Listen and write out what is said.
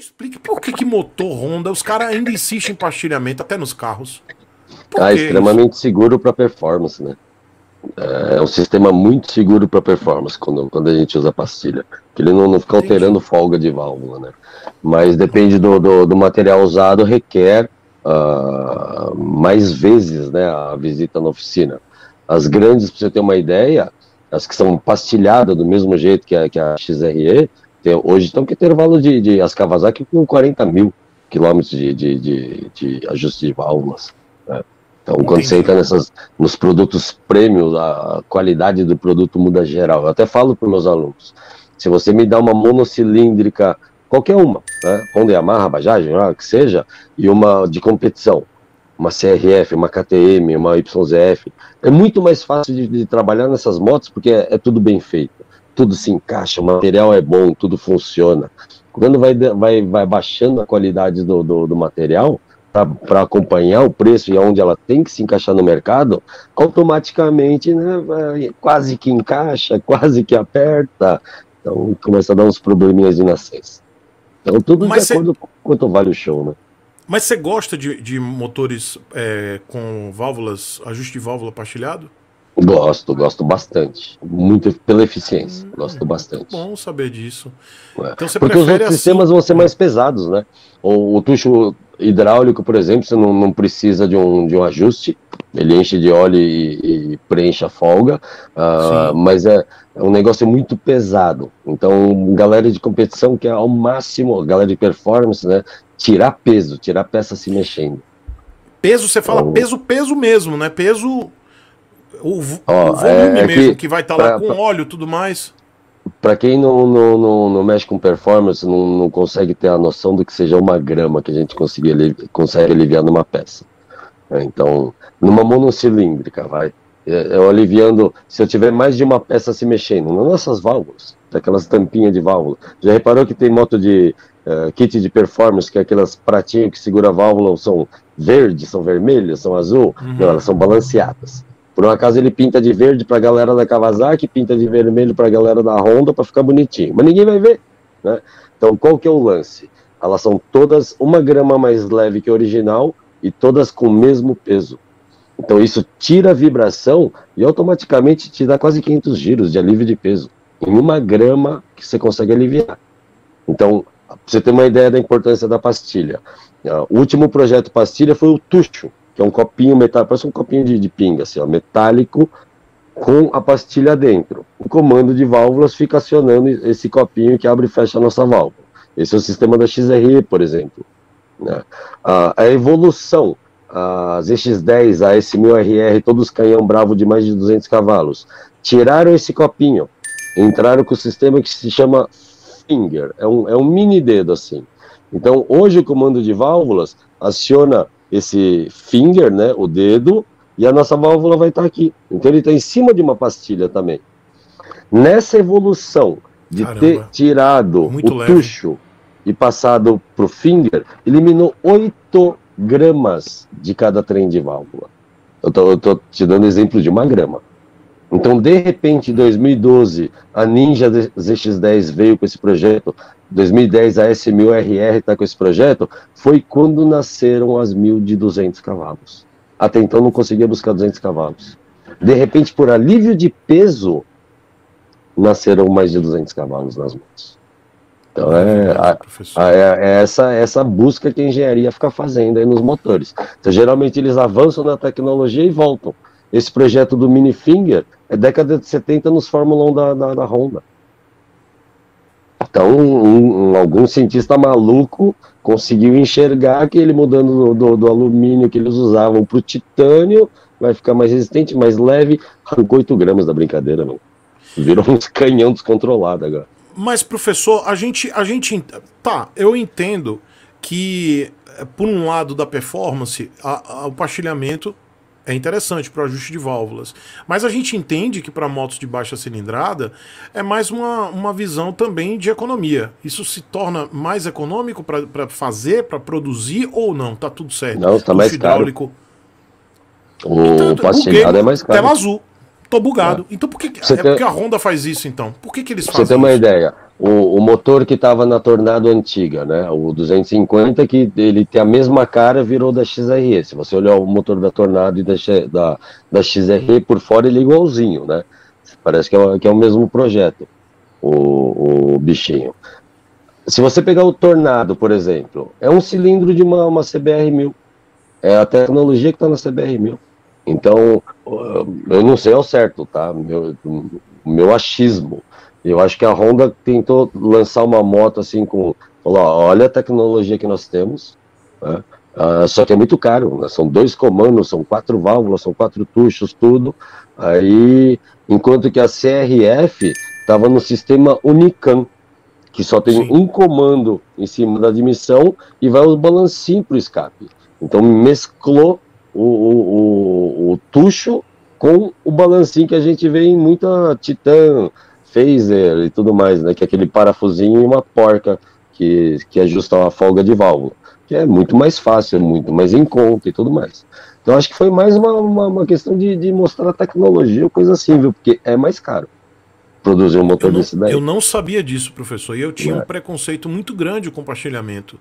explique por que, que motor Honda, os caras ainda insistem em pastilhamento até nos carros. Por Ah, extremamente seguro para performance, né? É um sistema muito seguro para performance quando, quando a gente usa pastilha. Que ele não, não fica alterando folga de válvula, né? Mas depende do, do, do material usado, requer ah, mais vezes né, a visita na oficina. As grandes, para você ter uma ideia, as que são pastilhadas do mesmo jeito que a, que a XRE, tem- hoje estão com intervalo de, de as Kawasaki com 40 mil quilômetros de, de, de, de ajuste de válvulas. né? Então, quando você Entendi. entra nessas, nos produtos prêmios, a qualidade do produto muda geral. Eu até falo para meus alunos: se você me dá uma monocilíndrica, qualquer uma, né? Honda Yamaha, Bajaj, que seja, e uma de competição, uma CRF, uma KTM, uma YZF, é muito mais fácil de, de trabalhar nessas motos porque é, é tudo bem feito, tudo se encaixa, o material é bom, tudo funciona. Quando vai, vai, vai baixando a qualidade do, do, do material, para acompanhar o preço e aonde ela tem que se encaixar no mercado, automaticamente né, vai- quase que encaixa, quase que aperta, então começa a dar uns probleminhas de nascença. Então tudo Mas de cê- acordo com quanto vale o show, né? Mas você gosta de, de motores é, com válvulas, ajuste de válvula pastilhado? Gosto, gosto bastante. Muito pela eficiência, gosto bastante. Bom saber disso. É. Então Porque os outros assim? sistemas vão ser mais pesados, né? O, o tucho hidráulico, por exemplo, você não, não precisa de um, de um ajuste, ele enche de óleo e, e preenche a folga, Sim. mas é, é um negócio muito pesado. Então, galera de competição quer ao máximo, galera de performance, né? Tirar peso, tirar peça se mexendo. Peso, você fala Então- peso, peso mesmo, né? Peso. O, Ó, o volume é- é mesmo, que que, vai estar lá pra- com pra- óleo tudo mais. Para quem não, não, não, não mexe com performance, não, não consegue ter a noção do que seja uma grama que a gente consegue, consegue aliviar numa peça. É, Então, numa monocilíndrica, vai. É, Eu aliviando, se eu tiver mais de uma peça se mexendo, nas nossas válvulas, daquelas tampinhas de válvula. Já reparou que tem moto de eh, kit de performance, que é aquelas pratinhas que segura a válvula, são verdes, são vermelhas, são azul? Uhum. Não, elas são balanceadas. Por um acaso ele pinta de verde para a galera da Kawasaki, pinta de vermelho para a galera da Honda para ficar bonitinho. Mas ninguém vai ver, né? Então qual que é o lance? Elas são todas uma grama mais leve que a original e todas com o mesmo peso. Então isso tira a vibração e automaticamente te dá quase 500 giros de alívio de peso em uma grama que você consegue aliviar. Então, pra você ter uma ideia da importância da pastilha. ah, O último projeto pastilha foi o Tucho, que é um copinho metálico, parece um copinho de, de pinga, assim, ó, metálico, com a pastilha dentro. O comando de válvulas fica acionando esse copinho que abre e fecha a nossa válvula. Esse é o sistema da XRE, por exemplo. né? Ah, a evolução, as EX10, a S1000RR, todos canhão bravo de mais de 200 cavalos, tiraram esse copinho, entraram com o sistema que se chama finger, é um, é um mini dedo assim. Então, hoje o comando de válvulas aciona esse finger, né, o dedo, e a nossa válvula vai estar aqui. Então, ele está em cima de uma pastilha também. Nessa evolução de Caramba. ter tirado Muito o leve. tucho e passado para o finger, eliminou 8 gramas de cada trem de válvula. Eu estou te dando exemplo de uma grama. Então, de repente, em 2012, a Ninja ZX10 veio com esse projeto, 2010 a S1000RR está com esse projeto, foi quando nasceram as 1.000 de 200 cavalos. Até então não conseguia buscar 200 cavalos. De repente, por alívio de peso, nasceram mais de 200 cavalos nas motos. Então é, a- a- é, é essa, essa busca que a engenharia fica fazendo aí nos motores. Então, geralmente eles avançam na tecnologia e voltam. Esse projeto do Mini Finger é década de 70 nos Fórmula 1 da, da, da Honda. Então, um, um- algum cientista maluco conseguiu enxergar que ele mudando do, do- do alumínio que eles usavam para o titânio, vai ficar mais resistente, mais leve. Arrancou 8 gramas da brincadeira, mano. Virou uns canhão descontrolado agora. Mas, professor, a gente, a gente. ent- Tá, eu entendo que, eh, por um lado da performance, a- a- o pastilhamento é interessante para o ajuste de válvulas. Mas a gente entende que para motos de baixa cilindrada é mais uma, uma visão também de economia. Isso se torna mais econômico para fazer, para produzir ou não? Tá tudo certo. Não, tá mais Tucho caro. hidráulico. O Então, pastilhado buguei, é mais Tela caro. azul. Tô bugado. Então por que. É tem- porque a Honda faz isso, então? Por que, que eles fazem você ter uma isso? ideia, o, o motor que estava na Tornado antiga, né? O 250, que ele tem a mesma cara, virou da XRE. Se você olhar o motor da Tornado e da, da, da XRE por fora, ele é igualzinho, né? Parece que é, que é o mesmo projeto, o, o bichinho. Se você pegar o Tornado, por exemplo, é um cilindro de uma, uma CBR 1000. É a tecnologia que está na CBR 1000. Então, eu não sei ao certo, tá? Meu, meu achismo. Eu acho que a Honda tentou lançar uma moto assim com. Falou, olha a tecnologia que nós temos. Né? Uh, só que é muito caro, né? são dois comandos, são quatro válvulas, são quatro tuchos, tudo. Aí, enquanto que a CRF estava no sistema Unicam, que só tem Sim. um comando em cima da admissão e vai os balancinhos para o escape. Então mesclou o, o, o, o tucho com o balancinho que a gente vê em muita Titan, phaser e tudo mais, né? Que é aquele parafusinho e uma porca que, que ajusta a folga de válvula. Que é muito mais fácil, é muito mais em conta e tudo mais. Então acho que foi mais uma, uma, uma questão de, de mostrar a tecnologia, coisa assim, viu? Porque é mais caro produzir um motor não, desse daí. Eu não sabia disso, professor, e eu tinha é. um preconceito muito grande com compartilhamento.